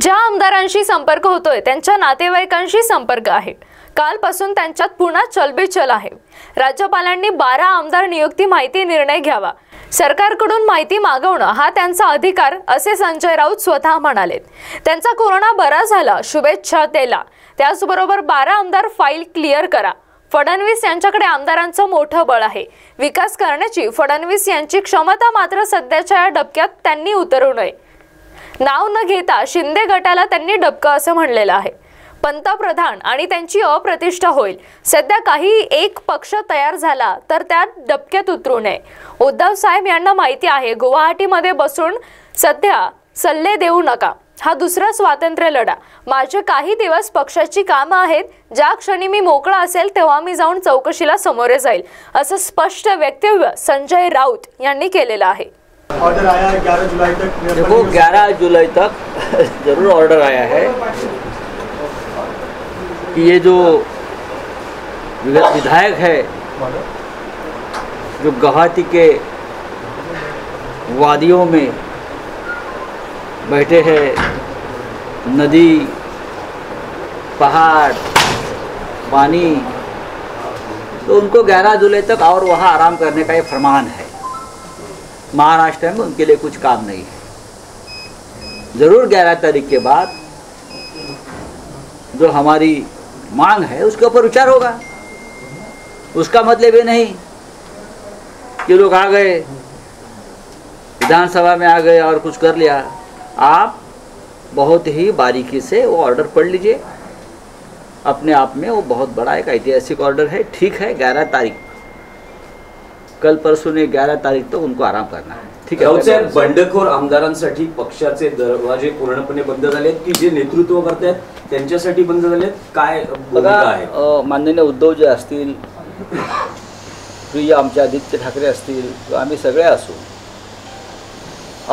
ज्या आमदारांशी संपर्क होतोय त्यांच्या नातेवाईकांशी संपर्क आहे. कालपासून त्यांच्यात पुन्हा चलबिचल आहे. राज्यपालांनी बारा आमदार नियुक्ती माहिती निर्णय घ्यावा. सरकारकडून माहिती मागवणं हा त्यांचा अधिकार असे संजय राऊत स्वतः म्हणाले त्यांचा कोरोना बरा झाला शुभेच्छा दिला त्याचबरोबर बारा आमदार फाईल क्लिअर करा. फडणवीस यांच्याकडे आमदारांचं मोठं बळ आहे. विकास करण्याची फडणवीस यांची क्षमता मात्र सध्याच्या या डबक्यात त्यांनी उतरू नये. नाव न घेता शिंदे गटाला त्यांनी डबकं असं म्हणलेलं आहे. पंतप्रधान आणि त्यांची अप्रतिष्ठा होईल. सध्या काही एक पक्ष तयार झाला तर त्यात डबक्यात उतरू नये. उद्धव साहेब यांना माहिती आहे गुवाहाटीमध्ये बसून सध्या सल्ले देऊ नका. हा दुसरा स्वातंत्र्य लढा. माझे काही दिवस पक्षाची कामं आहेत. ज्या क्षणी मी मोकळा असेल तेव्हा मी जाऊन चौकशीला समोरे जाईल असं स्पष्ट वक्तव्य संजय राऊत यांनी केलेलं आहे. ऑर्डर आया है ग्यारह जुलाई तक। देखो 11 जुलाई तक ज़रूर ऑर्डर आया है कि ये जो विधायक है जो गुवाहाटी के वादियों में बैठे हैं नदी पहाड़ पानी तो उनको 11 जुलाई तक और वहाँ आराम करने का ये फरमान है। महाराष्ट्र में उनके लिए कुछ काम नहीं है। ज़रूर ग्यारह तारीख के बाद जो हमारी मांग है, उसके ऊपर विचार होगा। उसका मतलब ये नहीं कि लोग आ गए, विधानसभा में आ गए और कुछ कर लिया। आप बहुत ही बारीकी से वो ऑर्डर पढ़ लीजिए। अपने आप में वो बहुत बड़ा एक ऐतिहासिक ऑर्डर है। ठीक है, ग्यारह तारीख कल परसों ने ग्यारह तारीख तक उनको आराम करना है। ठीक है? साहेब बंडखोर आमदारांसाठी पक्षाचे दरवाजे पूर्णपणे बंद झालेत की जे नेतृत्व करतायत त्यांच्यासाठी बंद झालेत? काय बघा आहे? माननीय उद्धवजी असतील प्रिय आमचे आदित्य ठाकरे असतील आम्ही सगळे असू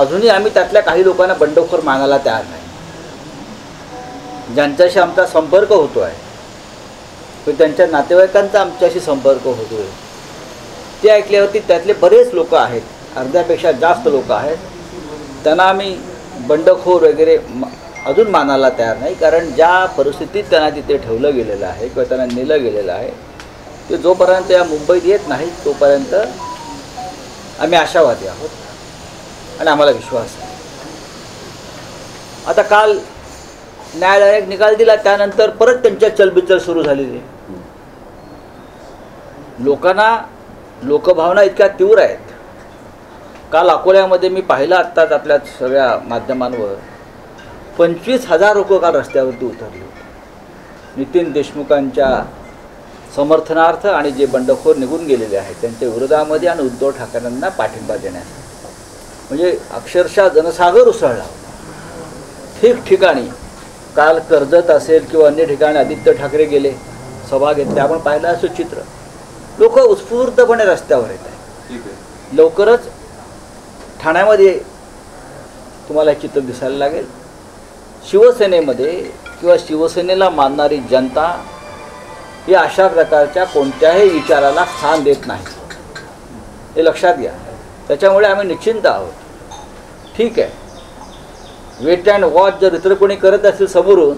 अजूनही आम्ही त्यातल्या काही लोकांना बंडखोर मागायला तयार नाही. ज्यांच्याशी आमचा संपर्क होतो आहे त्यांच्या नातेवाईकांचा आमच्याशी संपर्क होतो आहे ते ऐकल्यावरती त्यातले बरेच लोक आहेत. अर्ध्यापेक्षा जास्त लोक आहेत. त्यांना आम्ही बंडखोर वगैरे अजून मानायला तयार नाही कारण ज्या परिस्थितीत त्यांना तिथे ठेवलं गेलेलं आहे किंवा त्यांना नेलं गेलेलं आहे ते जोपर्यंत या मुंबईत येत नाही तोपर्यंत आम्ही आशावादी आहोत. आणि आम्हाला विश्वास आहे. आता काल न्यायालयाने एक निकाल दिला त्यानंतर परत त्यांच्या चलबिचल सुरू झालेली. आहे. लोकांना लोकभावना इतक्या तीव्र आहेत. काल अकोल्यामध्ये मी पाहिलं आत्ताच आपल्या सगळ्या माध्यमांवर पंचवीस हजार लोकं काल रस्त्यावरती उतरली. नितीन देशमुखांच्या समर्थनार्थ आणि जे बंडखोर निघून गेलेले आहेत त्यांच्या विरोधामध्ये आणि उद्धव ठाकरेंना पाठिंबा देण्यासाठी. म्हणजे अक्षरशः जनसागर उसळला. ठिकठिकाणी काल कर्जत असेल किंवा अन्य ठिकाणी आदित्य ठाकरे गेले सभा घेतल्या. आपण पाहिलं असं चित्र. लोक उत्स्फूर्तपणे रस्त्यावर येत आहेत. लवकरच ठाण्यामध्ये तुम्हाला हे चित्र दिसायला लागेल. शिवसेनेमध्ये किंवा शिवसेनेला मानणारी जनता ही अशा प्रकारच्या कोणत्याही विचाराला स्थान देत नाही. हे लक्षात घ्या. त्याच्यामुळे आम्ही निश्चिंत आहोत. ठीक आहे. वेट अँड वॉच जर इतर कोणी करत असेल समोरून